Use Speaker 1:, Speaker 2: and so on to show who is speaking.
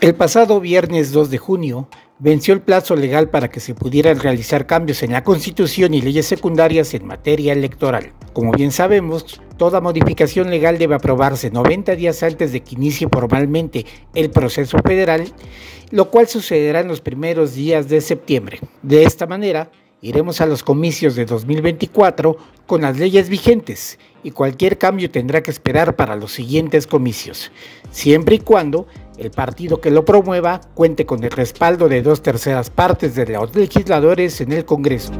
Speaker 1: El pasado viernes 2 de junio venció el plazo legal para que se pudieran realizar cambios en la Constitución y leyes secundarias en materia electoral. Como bien sabemos, toda modificación legal debe aprobarse 90 días antes de que inicie formalmente el proceso federal, lo cual sucederá en los primeros días de septiembre. De esta manera, iremos a los comicios de 2024 con las leyes vigentes y cualquier cambio tendrá que esperar para los siguientes comicios, siempre y cuando el partido que lo promueva cuente con el respaldo de dos terceras partes de los legisladores en el Congreso.